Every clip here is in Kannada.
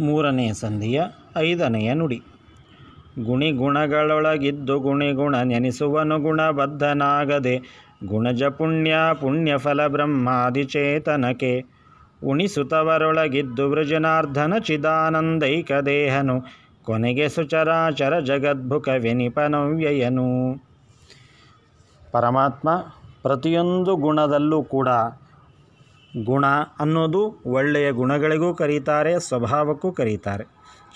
ಮೂರನೇ ಸಂಧಿಯ ಐದನೆಯ ನುಡಿ. ಗುಣಿಗುಣಗಳೊಳಗಿದ್ದು ಗುಣಿಗುಣ ನೆನೆಸುವನು ಗುಣಬದ್ಧನಾಗದೆ ಗುಣಜ ಪುಣ್ಯ ಪುಣ್ಯಫಲ ಬ್ರಹ್ಮಾದಿಚೇತನಕೆ. ಉಣಿಸುತ್ತವರೊಳಗಿದ್ದು ವೃಜನಾರ್ಧನ ಚಿದಾನಂದೈಕ ದೇಹನು. ಕೊನೆಗೆ ಸುಚರಾಚರ ಜಗದ್ಭುಕ ವಿನಿಪನವ್ಯಯನು. ಪರಮಾತ್ಮ ಪ್ರತಿಯೊಂದು ಗುಣದಲ್ಲೂ ಕೂಡ ಗುಣ ಅನ್ನೋದು ಒಳ್ಳೆಯ ಗುಣಗಳಿಗೂ ಕರೀತಾರೆ, ಸ್ವಭಾವಕ್ಕೂ ಕರೀತಾರೆ.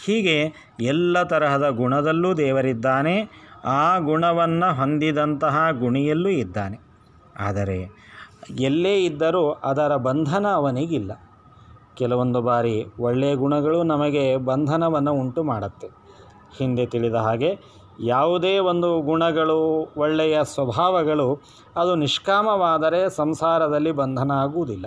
ಹೀಗೆ ಎಲ್ಲ ತರಹದ ಗುಣದಲ್ಲೂ ದೇವರಿದ್ದಾನೆ, ಆ ಗುಣವನ್ನು ಹೊಂದಿದಂತಹ ಗುಣಿಯಲ್ಲೂ ಇದ್ದಾನೆ. ಆದರೆ ಎಲ್ಲೇ ಇದ್ದರೂ ಅದರ ಬಂಧನ ಅವನಿಗಿಲ್ಲ. ಕೆಲವೊಂದು ಬಾರಿ ಒಳ್ಳೆಯ ಗುಣಗಳು ನಮಗೆ ಬಂಧನವನ್ನು ಉಂಟು ಮಾಡುತ್ತೆ. ಹಿಂದೆ ತಿಳಿದ ಹಾಗೆ ಯಾವುದೇ ಒಂದು ಗುಣಗಳು, ಒಳ್ಳೆಯ ಸ್ವಭಾವಗಳು ಅದು ನಿಷ್ಕಾಮವಾದರೆ ಸಂಸಾರದಲ್ಲಿ ಬಂಧನ ಆಗುವುದಿಲ್ಲ.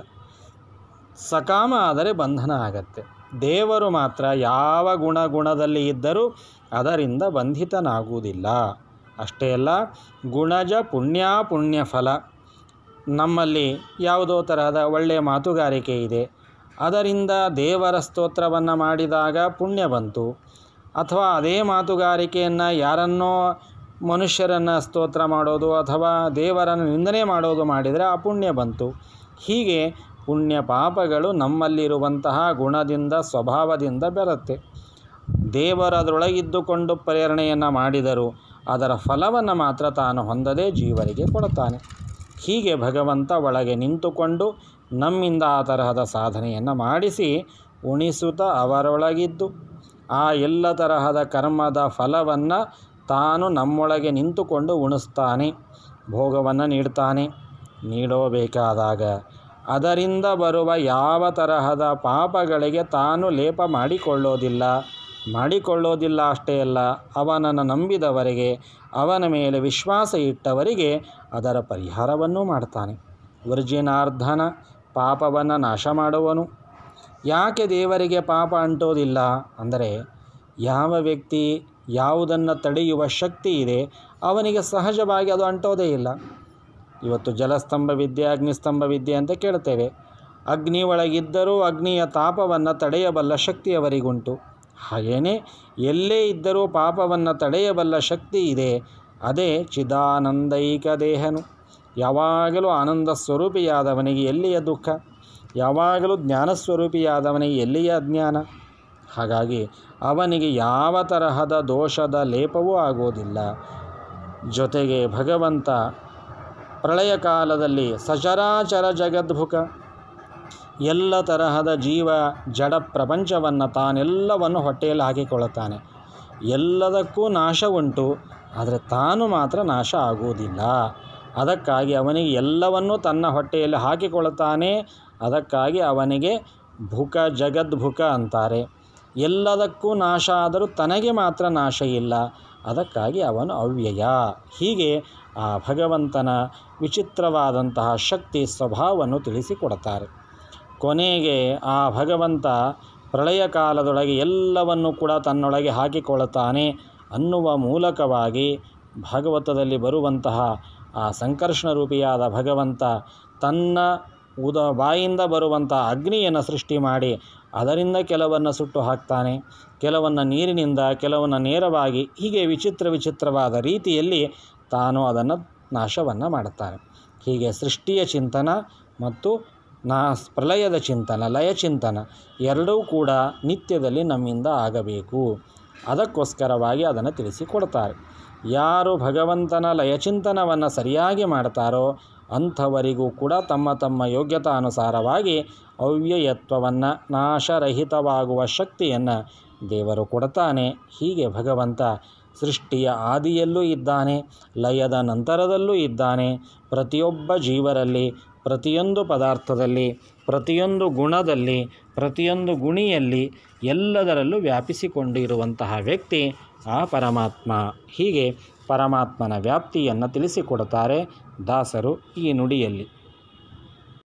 ಸಕಾಮ ಆದರೆ ಬಂಧನ ಆಗತ್ತೆ. ದೇವರು ಮಾತ್ರ ಯಾವ ಗುಣ ಗುಣದಲ್ಲಿ ಇದ್ದರೂ ಅದರಿಂದ ಬಂಧಿತನಾಗುವುದಿಲ್ಲ. ಅಷ್ಟೇ ಅಲ್ಲ, ಗುಣಜ ಪುಣ್ಯ ಪುಣ್ಯ ಫಲ. ನಮ್ಮಲ್ಲಿ ಯಾವುದೋ ತರಹದ ಒಳ್ಳೆಯ ಮಾತುಗಾರಿಕೆ ಇದೆ. ಅದರಿಂದ ದೇವರ ಸ್ತೋತ್ರವನ್ನು ಮಾಡಿದಾಗ ಪುಣ್ಯ ಬಂತು. ಅಥವಾ ಅದೇ ಮಾತುಗಾರಿಕೆಯನ್ನು ಯಾರನ್ನೋ ಮನುಷ್ಯರನ್ನು ಸ್ತೋತ್ರ ಮಾಡೋದು ಅಥವಾ ದೇವರನ್ನು ನಿಂದನೆ ಮಾಡೋದು ಮಾಡಿದರೆ ಆ ಪುಣ್ಯ ಬಂತು. ಹೀಗೆ ಪುಣ್ಯ ಪಾಪಗಳು ನಮ್ಮಲ್ಲಿರುವಂತಹ ಗುಣದಿಂದ, ಸ್ವಭಾವದಿಂದ ಬರುತ್ತೆ. ದೇವರದರೊಳಗಿದ್ದುಕೊಂಡು ಪ್ರೇರಣೆಯನ್ನು ಮಾಡಿದರೂ ಅದರ ಫಲವನ್ನು ಮಾತ್ರ ತಾನು ಹೊಂದದೇ ಜೀವರಿಗೆ ಕೊಡುತ್ತಾನೆ. ಹೀಗೆ ಭಗವಂತ ಒಳಗೆ ನಿಂತುಕೊಂಡು ನಮ್ಮಿಂದ ಆ ತರಹದ ಸಾಧನೆಯನ್ನು ಮಾಡಿಸಿ ಉಣಿಸುತ್ತ ಅವರೊಳಗಿದ್ದು, ಆ ಎಲ್ಲ ತರಹದ ಕರ್ಮದ ಫಲವನ್ನು ತಾನು ನಮ್ಮೊಳಗೆ ನಿಂತುಕೊಂಡು ಉಣಿಸ್ತಾನೆ, ಭೋಗವನ್ನು ನೀಡ್ತಾನೆ. ನೀಡೋಬೇಕಾದಾಗ ಅದರಿಂದ ಬರುವ ಯಾವ ತರಹದ ಪಾಪಗಳಿಗೆ ತಾನು ಲೇಪ ಮಾಡಿಕೊಳ್ಳೋದಿಲ್ಲ. ಮಾಡಿಕೊಳ್ಳೋದಿಲ್ಲ ಅಷ್ಟೇ ಅಲ್ಲ, ಅವನನ್ನು ನಂಬಿದವರಿಗೆ, ಅವನ ಮೇಲೆ ವಿಶ್ವಾಸ ಇಟ್ಟವರಿಗೆ ಅದರ ಪರಿಹಾರವನ್ನೂ ಮಾಡ್ತಾನೆ. ವರ್ಜಿನಾರ್ಧನ ಪಾಪವನ್ನು ನಾಶ ಮಾಡುವನು. ಯಾಕೆ ದೇವರಿಗೆ ಪಾಪ ಅಂಟೋದಿಲ್ಲ? ಅಂದರೆ ಯಾವ ವ್ಯಕ್ತಿ ಯಾವುದನ್ನು ತಡೆಯುವ ಶಕ್ತಿ ಇದೆ, ಅವನಿಗೆ ಸಹಜವಾಗಿ ಅದು ಅಂಟೋದೇ ಇಲ್ಲ. ಇವತ್ತು ಜಲಸ್ತಂಭ ವಿದ್ಯೆ, ಅಗ್ನಿಸ್ತಂಭ ವಿದ್ಯೆ ಅಂತ ಕೇಳ್ತೇವೆ ಅಗ್ನಿ ಒಳಗಿದ್ದರೂ ಅಗ್ನಿಯ ತಾಪವನ್ನು ತಡೆಯಬಲ್ಲ ಶಕ್ತಿಯವರಿಗುಂಟು. ಹಾಗೆಯೇ ಎಲ್ಲೇ ಇದ್ದರೂ ಪಾಪವನ್ನು ತಡೆಯಬಲ್ಲ ಶಕ್ತಿ ಇದೆ. ಅದೇ ಚಿದಾನಂದೈಕ ದೇಹನು. ಯಾವಾಗಲೂ ಆನಂದ ಸ್ವರೂಪಿಯಾದವನಿಗೆ ಎಲ್ಲಿಯ ದುಃಖ? ಯಾವಾಗಲೂ ಜ್ಞಾನಸ್ವರೂಪಿಯಾದವನಿಗೆ ಎಲ್ಲಿಯ ಅಜ್ಞಾನ? ಹಾಗಾಗಿ ಅವನಿಗೆ ಯಾವ ತರಹದ ದೋಷದ ಲೇಪವೂ ಆಗೋದಿಲ್ಲ ಜೊತೆಗೆ ಭಗವಂತ ಪ್ರಳಯ ಕಾಲದಲ್ಲಿ ಸಚರಾಚರ ಜಗದ್ಭುಕ. ಎಲ್ಲ ತರಹದ ಜೀವ ಜಡ ಪ್ರಪಂಚವನ್ನು ತಾನೆಲ್ಲವನ್ನು ಹೊಟ್ಟೆಯಲ್ಲಿ ಹಾಕಿಕೊಳ್ಳುತ್ತಾನೆ. ಎಲ್ಲದಕ್ಕೂ ನಾಶ ಉಂಟು, ಆದರೆ ತಾನು ಮಾತ್ರ ನಾಶ ಆಗುವುದಿಲ್ಲ. ಅದಕ್ಕಾಗಿ ಅವನಿಗೆ ಎಲ್ಲವನ್ನೂ ತನ್ನ ಹೊಟ್ಟೆಯಲ್ಲಿ ಹಾಕಿಕೊಳ್ಳುತ್ತಾನೆ. ಅದಕ್ಕಾಗಿ ಅವನಿಗೆ ಭುಕ ಜಗದ್ಭುಕ ಅಂತಾರೆ. ಎಲ್ಲದಕ್ಕೂ ನಾಶ ಆದರೂ ತನಗೆ ಮಾತ್ರ ನಾಶ ಇಲ್ಲ. ಅದಕ್ಕಾಗಿ ಅವನು ಅವ್ಯಯ. ಹೀಗೆ ಆ ಭಗವಂತನ ವಿಚಿತ್ರವಾದಂತಹ ಶಕ್ತಿ ಸ್ವಭಾವವನ್ನು ತಿಳಿಸಿಕೊಡುತ್ತಾರೆ. ಕೊನೆಗೆ ಆ ಭಗವಂತ ಪ್ರಳಯ ಕಾಲದೊಳಗೆ ಎಲ್ಲವನ್ನು ಕೂಡ ತನ್ನೊಳಗೆ ಹಾಕಿಕೊಳ್ಳುತ್ತಾನೆ ಅನ್ನುವ ಮೂಲಕವಾಗಿ ಭಾಗವತದಲ್ಲಿ ಬರುವಂತಹ ಆ ಸಂಕರ್ಷಣ ರೂಪಿಯಾದ ಭಗವಂತ ತನ್ನ ಉದ ಬಾಯಿಂದ ಬರುವಂಥ ಅಗ್ನಿಯನ್ನು ಸೃಷ್ಟಿ ಮಾಡಿ ಅದರಿಂದ ಕೆಲವನ್ನು ಸುಟ್ಟು ಹಾಕ್ತಾನೆ. ಕೆಲವನ್ನು ನೀರಿನಿಂದ, ಕೆಲವನ್ನು ನೇರವಾಗಿ ಹೀಗೆ ವಿಚಿತ್ರ ವಿಚಿತ್ರವಾದ ರೀತಿಯಲ್ಲಿ ತಾನು ಅದನ್ನು ನಾಶವನ್ನು ಮಾಡುತ್ತಾನೆ. ಹೀಗೆ ಸೃಷ್ಟಿಯ ಚಿಂತನ ಮತ್ತು ನಾ ಪ್ರಲಯದ ಚಿಂತನ, ಲಯ ಚಿಂತನ ಎರಡೂ ಕೂಡ ನಿತ್ಯದಲ್ಲಿ ನಮ್ಮಿಂದ ಆಗಬೇಕು. ಅದಕ್ಕೋಸ್ಕರವಾಗಿ ಅದನ್ನು ತಿಳಿಸಿಕೊಡ್ತಾರೆ. ಯಾರು ಭಗವಂತನ ಲಯಚಿಂತನವನ್ನು ಸರಿಯಾಗಿ ಮಾಡ್ತಾರೋ ಅಂಥವರಿಗೂ ಕೂಡ ತಮ್ಮ ತಮ್ಮ ಯೋಗ್ಯತಾನುಸಾರವಾಗಿ ಅವ್ಯಯತ್ವವನ್ನು ನಾಶರಹಿತವಾಗುವ ಶಕ್ತಿಯನ್ನು ದೇವರು ಕೊಡ್ತಾನೆ ಹೀಗೆ ಭಗವಂತ ಸೃಷ್ಟಿಯ ಆದಿಯಲ್ಲೂ ಇದ್ದಾನೆ, ಲಯದ ನಂತರದಲ್ಲೂ ಇದ್ದಾನೆ. ಪ್ರತಿಯೊಬ್ಬ ಜೀವರಲ್ಲಿ, ಪ್ರತಿಯೊಂದು ಪದಾರ್ಥದಲ್ಲಿ, ಪ್ರತಿಯೊಂದು ಗುಣದಲ್ಲಿ, ಪ್ರತಿಯೊಂದು ಗುಣಿಯಲ್ಲಿ ಎಲ್ಲದರಲ್ಲೂ ವ್ಯಾಪಿಸಿಕೊಂಡಿರುವಂತಹ ವ್ಯಕ್ತಿ ಆ ಪರಮಾತ್ಮ. ಹೀಗೆ ಪರಮಾತ್ಮನ ವ್ಯಾಪ್ತಿಯನ್ನು ತಿಳಿಸಿಕೊಡುತ್ತಾರೆ ದಾಸರು ಈ ನುಡಿಯಲ್ಲಿ.